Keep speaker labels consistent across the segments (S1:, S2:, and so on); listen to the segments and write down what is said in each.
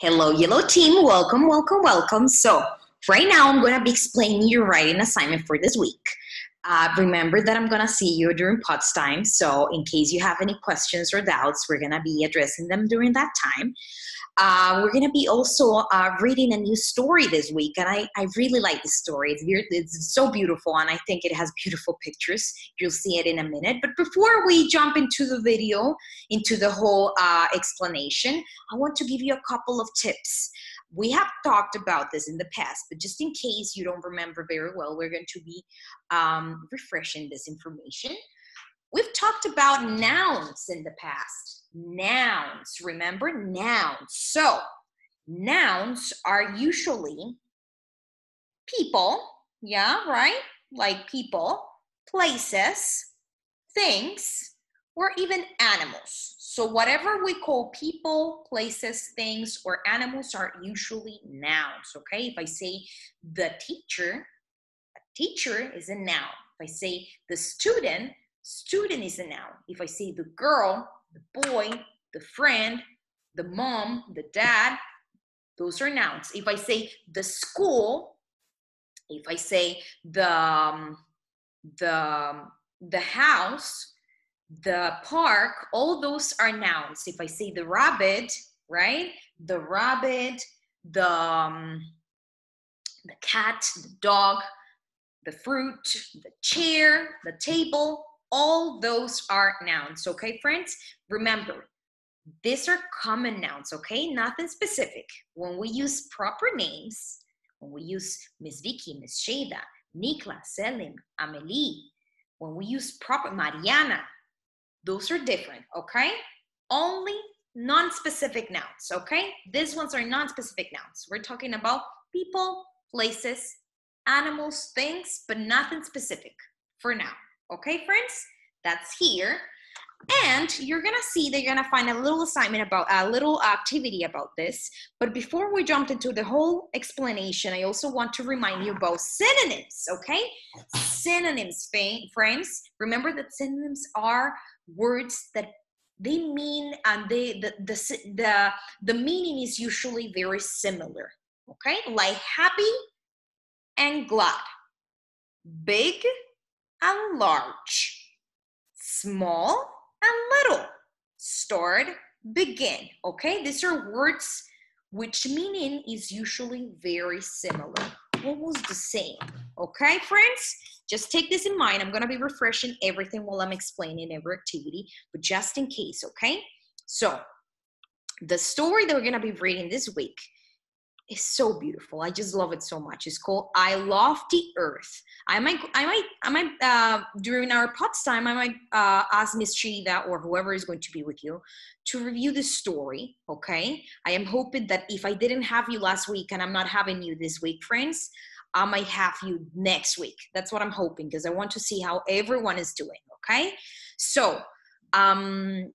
S1: Hello, Yellow Team. Welcome, welcome, welcome. So, right now, I'm going to be explaining your writing assignment for this week. Uh, remember that I'm going to see you during POTS time. So, in case you have any questions or doubts, we're going to be addressing them during that time. Uh, we're going to be also uh, reading a new story this week, and I, I really like this story. It's, it's so beautiful, and I think it has beautiful pictures. You'll see it in a minute. But before we jump into the video, into the whole uh, explanation, I want to give you a couple of tips. We have talked about this in the past, but just in case you don't remember very well, we're going to be um, refreshing this information. We've talked about nouns in the past nouns. Remember nouns. So nouns are usually people, yeah, right? Like people, places, things, or even animals. So whatever we call people, places, things, or animals are usually nouns, okay? If I say the teacher, a teacher is a noun. If I say the student, student is a noun. If I say the girl, the boy, the friend, the mom, the dad, those are nouns. If I say the school, if I say the um, the the house, the park, all those are nouns. If I say the rabbit, right? The rabbit, the um, the cat, the dog, the fruit, the chair, the table, all those are nouns, okay, friends? Remember, these are common nouns, okay? Nothing specific. When we use proper names, when we use Miss Vicky, Miss Shada, Nikla, Selim, Amelie, when we use proper Mariana, those are different, okay? Only non-specific nouns, okay? These ones are non-specific nouns. We're talking about people, places, animals, things, but nothing specific for now. Okay, friends? That's here. And you're gonna see that you're gonna find a little assignment about a little activity about this. But before we jump into the whole explanation, I also want to remind you about synonyms, okay? Synonyms, friends. Remember that synonyms are words that they mean and they the the the, the meaning is usually very similar, okay? Like happy and glad, big and large, small and little, start, begin. Okay, these are words which meaning is usually very similar, almost the same. Okay, friends? Just take this in mind. I'm going to be refreshing everything while I'm explaining every activity, but just in case, okay? So, the story that we're going to be reading this week is so beautiful. I just love it so much. It's called "I Love the Earth." I might, I might, I might uh, during our POTS time, I might uh, ask Miss Shida or whoever is going to be with you to review the story. Okay. I am hoping that if I didn't have you last week and I'm not having you this week, friends, I might have you next week. That's what I'm hoping because I want to see how everyone is doing. Okay. So, um,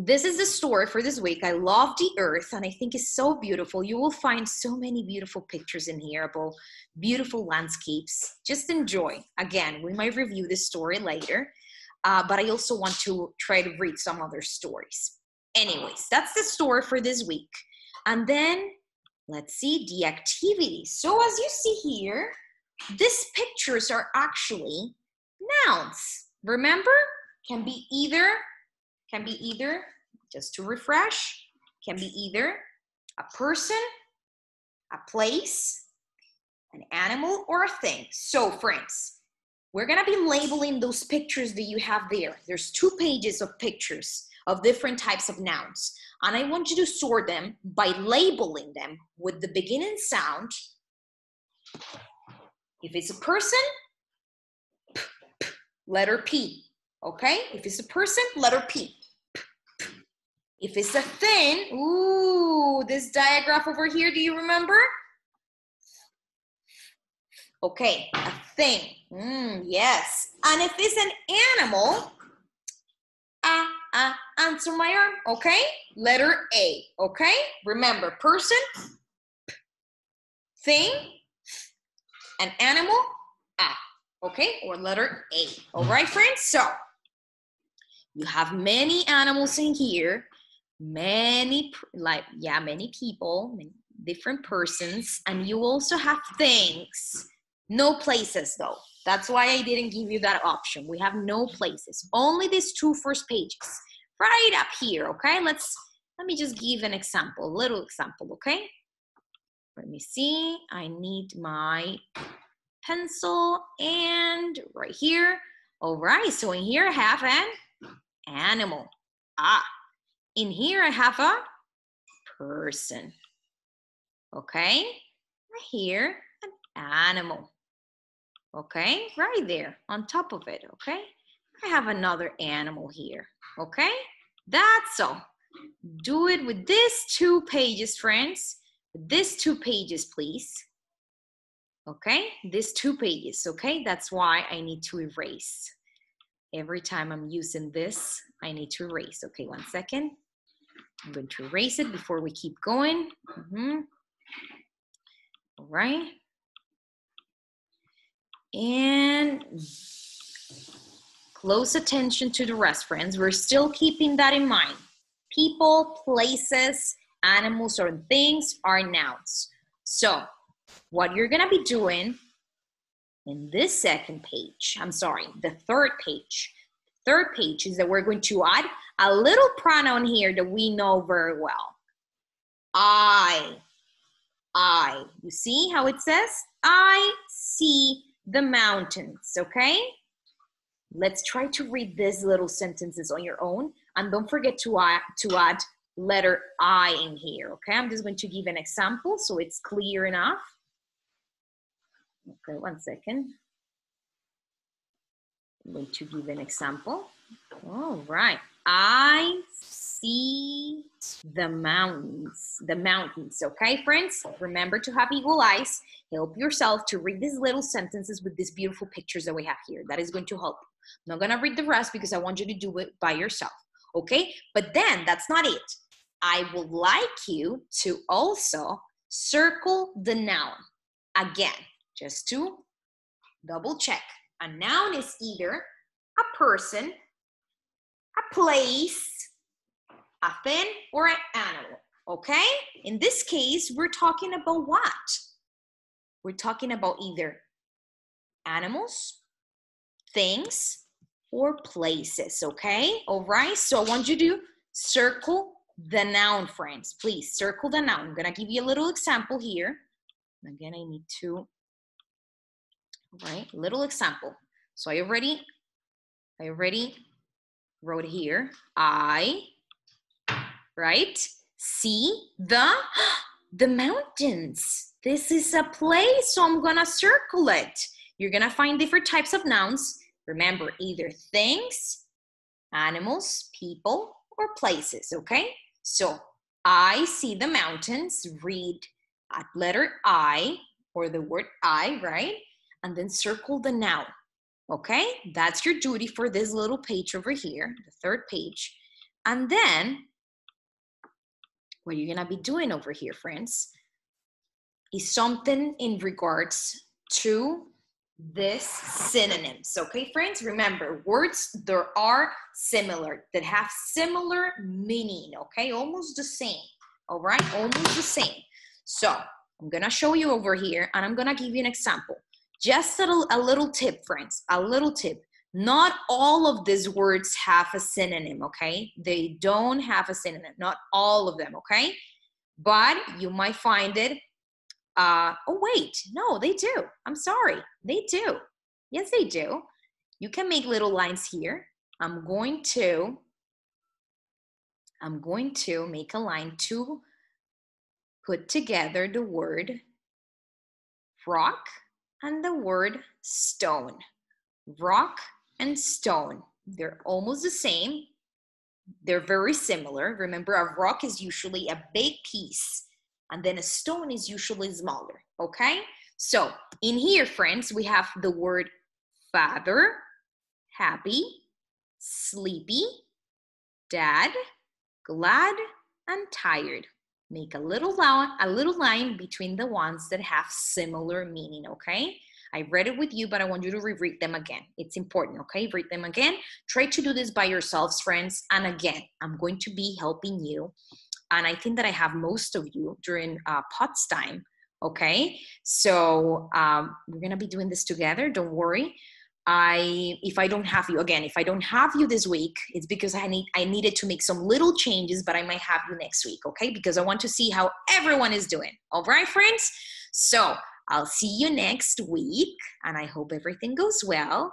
S1: this is the story for this week. I love the earth and I think it's so beautiful. You will find so many beautiful pictures in here about beautiful landscapes. Just enjoy. Again, we might review this story later, uh, but I also want to try to read some other stories. Anyways, that's the story for this week. And then let's see the. So as you see here, these pictures are actually nouns. Remember? Can be either can be either, just to refresh, can be either a person, a place, an animal, or a thing. So, friends, we're gonna be labeling those pictures that you have there. There's two pages of pictures of different types of nouns. And I want you to sort them by labeling them with the beginning sound. If it's a person, letter P. Okay? If it's a person, letter P. If it's a thing, ooh, this diagram over here, do you remember? Okay, a thing. Mm, yes. And if it's an animal, answer my arm. Okay? Letter A. Okay? Remember, person, thing, an animal, ah. Okay? Or letter A. All right, friends? So, you have many animals in here many like yeah many people many different persons and you also have things no places though that's why i didn't give you that option we have no places only these two first pages right up here okay let's let me just give an example little example okay let me see i need my pencil and right here all right so in here i have an animal ah in here, I have a person. Okay? Right here, an animal. Okay? Right there on top of it. Okay? I have another animal here. Okay? That's all. Do it with these two pages, friends. These two pages, please. Okay? These two pages. Okay? That's why I need to erase. Every time I'm using this, I need to erase. Okay, one second. I'm going to erase it before we keep going. Mm -hmm. All right. And close attention to the rest, friends. We're still keeping that in mind. People, places, animals, or things are nouns. So, what you're going to be doing in this second page, I'm sorry, the third page, third page is that we're going to add a little pronoun here that we know very well. I. I. You see how it says? I see the mountains, okay? Let's try to read these little sentences on your own. And don't forget to add, to add letter I in here, okay? I'm just going to give an example so it's clear enough. Okay, one second. I'm going to give an example. All right. I see the mountains. The mountains. Okay, friends? Remember to have eagle eyes. Help yourself to read these little sentences with these beautiful pictures that we have here. That is going to help. I'm not going to read the rest because I want you to do it by yourself. Okay? But then that's not it. I would like you to also circle the noun again, just to double check. A noun is either a person, a place, a thing, or an animal. Okay? In this case, we're talking about what? We're talking about either animals, things, or places. Okay? All right? So I want you to circle the noun, friends. Please circle the noun. I'm to give you a little example here. Again, I need to, right? Little example. So are you ready? Are you wrote here, I, right, see the, the mountains. This is a place, so I'm gonna circle it. You're gonna find different types of nouns. Remember, either things, animals, people, or places, okay? So, I see the mountains, read at letter I, or the word I, right? And then circle the noun. Okay, that's your duty for this little page over here, the third page. And then what you're gonna be doing over here, friends, is something in regards to this synonyms. Okay, friends, remember words there are similar that have similar meaning. Okay, almost the same. All right, almost the same. So I'm gonna show you over here and I'm gonna give you an example. Just a, a little tip, friends, a little tip. Not all of these words have a synonym, okay? They don't have a synonym, not all of them, okay? But you might find it. Uh, oh, wait, no, they do. I'm sorry, they do. Yes, they do. You can make little lines here. I'm going to, I'm going to make a line to put together the word rock and the word stone. Rock and stone, they're almost the same. They're very similar. Remember, a rock is usually a big piece, and then a stone is usually smaller, okay? So in here, friends, we have the word father, happy, sleepy, dad, glad, and tired make a little line, a little line between the ones that have similar meaning, okay? I read it with you, but I want you to reread them again. It's important, okay? Read them again. Try to do this by yourselves, friends. And again, I'm going to be helping you. And I think that I have most of you during uh, POTS time, okay? So um, we're gonna be doing this together, don't worry. I if I don't have you again, if I don't have you this week, it's because I need I needed to make some little changes, but I might have you next week, okay? Because I want to see how everyone is doing. All right, friends? So I'll see you next week, and I hope everything goes well.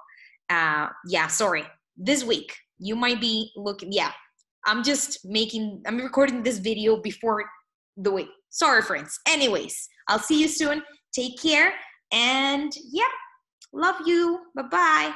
S1: Uh, yeah, sorry, this week you might be looking. Yeah, I'm just making. I'm recording this video before the week. Sorry, friends. Anyways, I'll see you soon. Take care, and yeah. Love you. Bye bye.